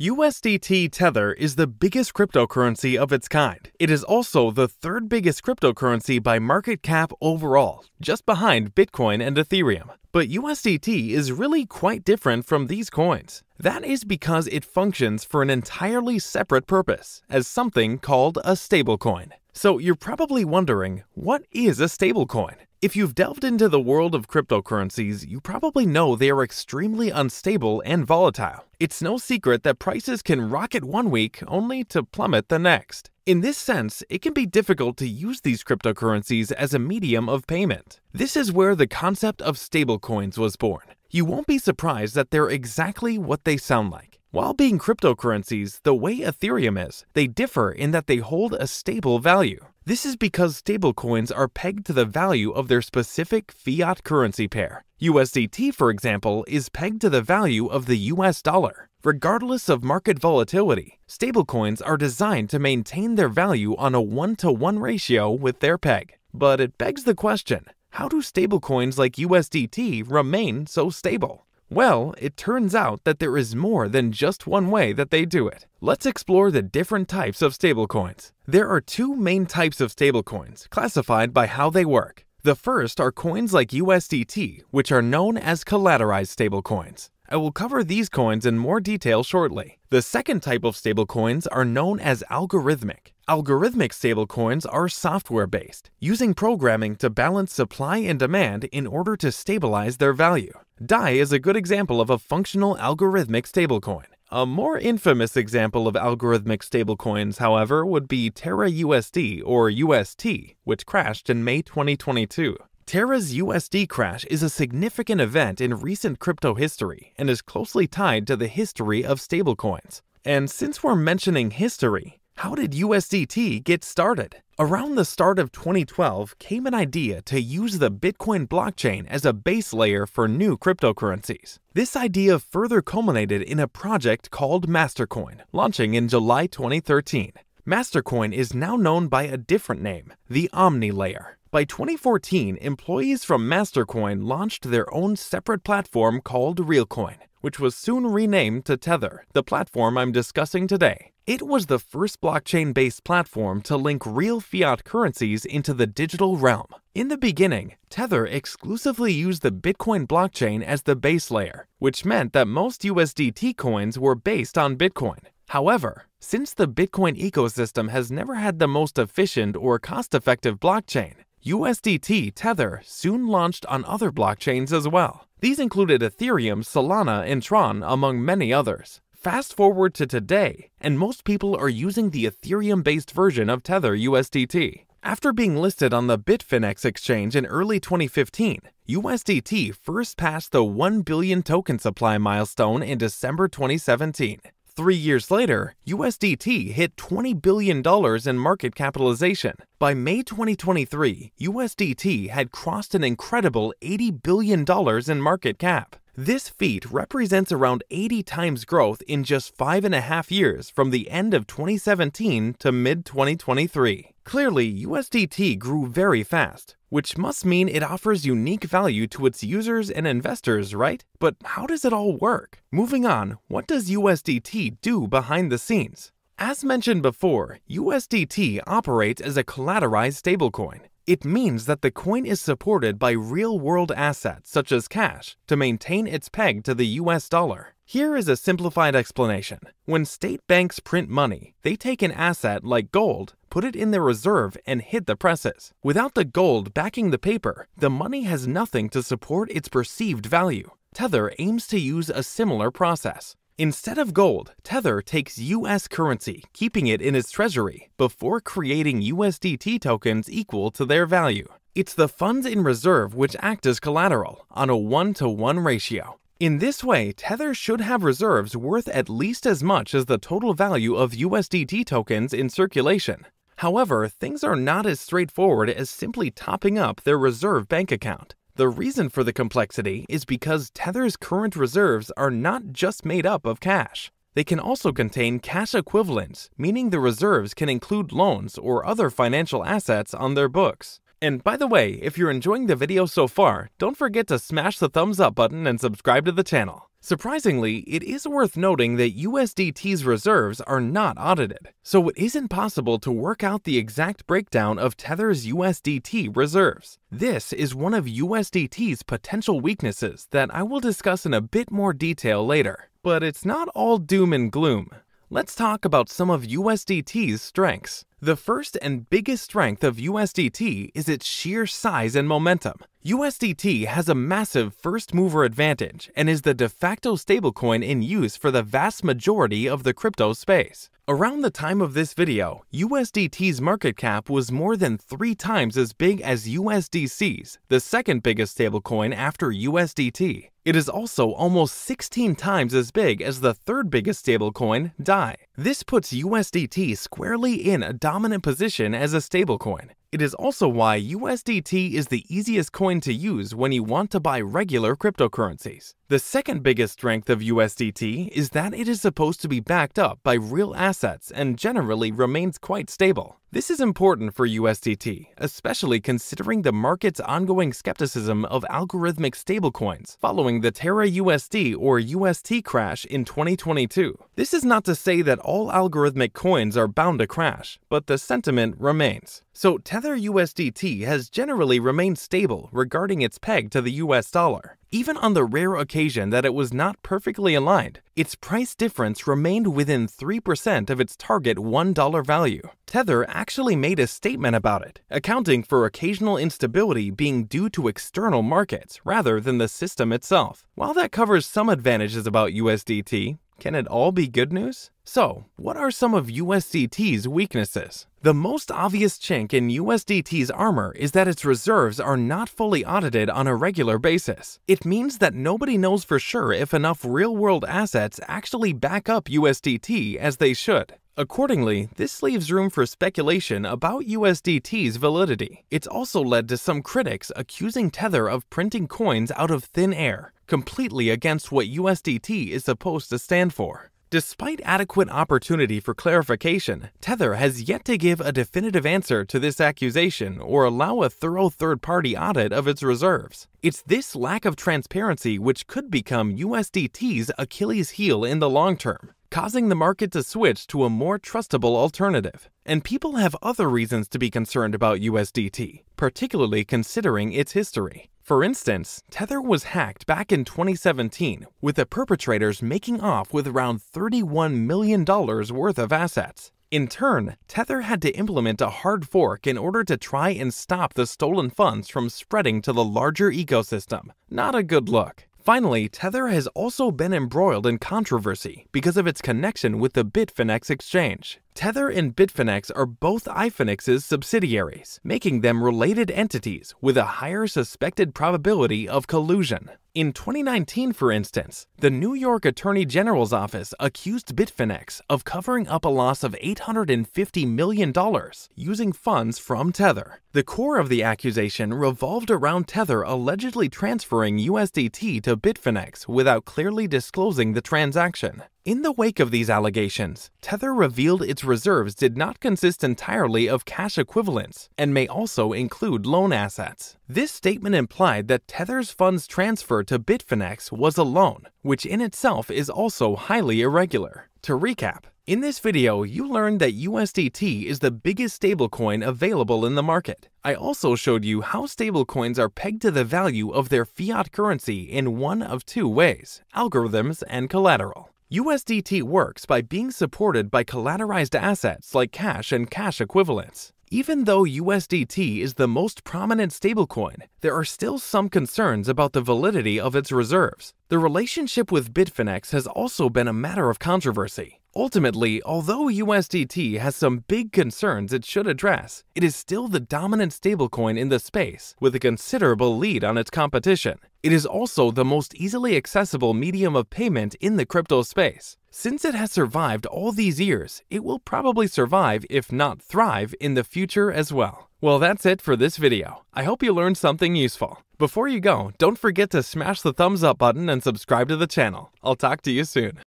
USDT Tether is the biggest cryptocurrency of its kind. It is also the third biggest cryptocurrency by market cap overall, just behind Bitcoin and Ethereum. But USDT is really quite different from these coins. That is because it functions for an entirely separate purpose, as something called a stablecoin. So you're probably wondering, what is a stablecoin? If you've delved into the world of cryptocurrencies, you probably know they are extremely unstable and volatile. It's no secret that prices can rocket one week only to plummet the next. In this sense, it can be difficult to use these cryptocurrencies as a medium of payment. This is where the concept of stablecoins was born. You won't be surprised that they're exactly what they sound like. While being cryptocurrencies, the way Ethereum is, they differ in that they hold a stable value. This is because stablecoins are pegged to the value of their specific fiat currency pair. USDT, for example, is pegged to the value of the US dollar. Regardless of market volatility, stablecoins are designed to maintain their value on a one to one ratio with their peg. But it begs the question how do stablecoins like USDT remain so stable? Well, it turns out that there is more than just one way that they do it. Let's explore the different types of stablecoins. There are two main types of stablecoins, classified by how they work. The first are coins like USDT, which are known as collateralized stablecoins. I will cover these coins in more detail shortly. The second type of stablecoins are known as algorithmic. Algorithmic stablecoins are software based, using programming to balance supply and demand in order to stabilize their value. DAI is a good example of a functional algorithmic stablecoin. A more infamous example of algorithmic stablecoins, however, would be Terra USD or UST, which crashed in May 2022. Terra's USD crash is a significant event in recent crypto history and is closely tied to the history of stablecoins. And since we're mentioning history, how did USDT get started? Around the start of 2012 came an idea to use the Bitcoin blockchain as a base layer for new cryptocurrencies. This idea further culminated in a project called Mastercoin, launching in July 2013. Mastercoin is now known by a different name, the Omni Layer. By 2014, employees from Mastercoin launched their own separate platform called Realcoin, which was soon renamed to Tether, the platform I'm discussing today. It was the first blockchain based platform to link real fiat currencies into the digital realm. In the beginning, Tether exclusively used the Bitcoin blockchain as the base layer, which meant that most USDT coins were based on Bitcoin. However, since the Bitcoin ecosystem has never had the most efficient or cost effective blockchain, USDT Tether soon launched on other blockchains as well. These included Ethereum, Solana, and Tron, among many others. Fast forward to today, and most people are using the Ethereum based version of Tether USDT. After being listed on the Bitfinex exchange in early 2015, USDT first passed the 1 billion token supply milestone in December 2017. Three years later, USDT hit $20 billion in market capitalization. By May 2023, USDT had crossed an incredible $80 billion in market cap. This feat represents around 80 times growth in just five and a half years from the end of 2017 to mid 2023. Clearly, USDT grew very fast, which must mean it offers unique value to its users and investors, right? But how does it all work? Moving on, what does USDT do behind the scenes? As mentioned before, USDT operates as a collateralized stablecoin. It means that the coin is supported by real world assets such as cash to maintain its peg to the US dollar. Here is a simplified explanation. When state banks print money, they take an asset like gold, put it in their reserve, and hit the presses. Without the gold backing the paper, the money has nothing to support its perceived value. Tether aims to use a similar process. Instead of gold, Tether takes US currency, keeping it in its treasury, before creating USDT tokens equal to their value. It's the funds in reserve which act as collateral on a 1 to 1 ratio. In this way, Tether should have reserves worth at least as much as the total value of USDT tokens in circulation. However, things are not as straightforward as simply topping up their reserve bank account. The reason for the complexity is because Tether's current reserves are not just made up of cash. They can also contain cash equivalents, meaning the reserves can include loans or other financial assets on their books. And by the way, if you're enjoying the video so far, don't forget to smash the thumbs up button and subscribe to the channel. Surprisingly, it is worth noting that USDT's reserves are not audited, so it isn't possible to work out the exact breakdown of Tether's USDT reserves. This is one of USDT's potential weaknesses that I will discuss in a bit more detail later. But it's not all doom and gloom. Let's talk about some of USDT's strengths. The first and biggest strength of USDT is its sheer size and momentum. USDT has a massive first mover advantage and is the de facto stablecoin in use for the vast majority of the crypto space. Around the time of this video, USDT's market cap was more than three times as big as USDC's, the second biggest stablecoin after USDT. It is also almost 16 times as big as the third biggest stablecoin, DAI. This puts USDT squarely in a dominant position as a stablecoin. It is also why USDT is the easiest coin to use when you want to buy regular cryptocurrencies. The second biggest strength of USDT is that it is supposed to be backed up by real assets and generally remains quite stable. This is important for USDT, especially considering the market's ongoing skepticism of algorithmic stablecoins following the Terra USD or UST crash in 2022. This is not to say that all algorithmic coins are bound to crash, but the sentiment remains. So Tether USDT has generally remained stable regarding its peg to the US dollar. Even on the rare occasion that it was not perfectly aligned, its price difference remained within 3% of its target $1 value. Tether actually made a statement about it, accounting for occasional instability being due to external markets rather than the system itself. While that covers some advantages about USDT, can it all be good news? So, what are some of USDT's weaknesses? The most obvious chink in USDT's armor is that its reserves are not fully audited on a regular basis. It means that nobody knows for sure if enough real world assets actually back up USDT as they should. Accordingly, this leaves room for speculation about USDT's validity. It's also led to some critics accusing Tether of printing coins out of thin air, completely against what USDT is supposed to stand for. Despite adequate opportunity for clarification, Tether has yet to give a definitive answer to this accusation or allow a thorough third party audit of its reserves. It's this lack of transparency which could become USDT's Achilles heel in the long term causing the market to switch to a more trustable alternative. And people have other reasons to be concerned about USDT, particularly considering its history. For instance, Tether was hacked back in 2017, with the perpetrators making off with around $31 million worth of assets. In turn, Tether had to implement a hard fork in order to try and stop the stolen funds from spreading to the larger ecosystem. Not a good look. Finally, Tether has also been embroiled in controversy because of its connection with the Bitfinex exchange. Tether and Bitfinex are both Ifinex's subsidiaries, making them related entities with a higher suspected probability of collusion. In 2019, for instance, the New York Attorney General's office accused Bitfinex of covering up a loss of $850 million using funds from Tether. The core of the accusation revolved around Tether allegedly transferring USDT to Bitfinex without clearly disclosing the transaction. In the wake of these allegations, Tether revealed its reserves did not consist entirely of cash equivalents and may also include loan assets. This statement implied that Tether's funds transfer to Bitfinex was a loan, which in itself is also highly irregular. To recap, in this video, you learned that USDT is the biggest stablecoin available in the market. I also showed you how stablecoins are pegged to the value of their fiat currency in one of two ways algorithms and collateral. USDT works by being supported by collateralized assets like cash and cash equivalents. Even though USDT is the most prominent stablecoin, there are still some concerns about the validity of its reserves. The relationship with Bitfinex has also been a matter of controversy. Ultimately, although USDT has some big concerns it should address, it is still the dominant stablecoin in the space, with a considerable lead on its competition. It is also the most easily accessible medium of payment in the crypto space. Since it has survived all these years, it will probably survive, if not thrive, in the future as well. Well, that's it for this video. I hope you learned something useful. Before you go, don't forget to smash the thumbs up button and subscribe to the channel. I'll talk to you soon.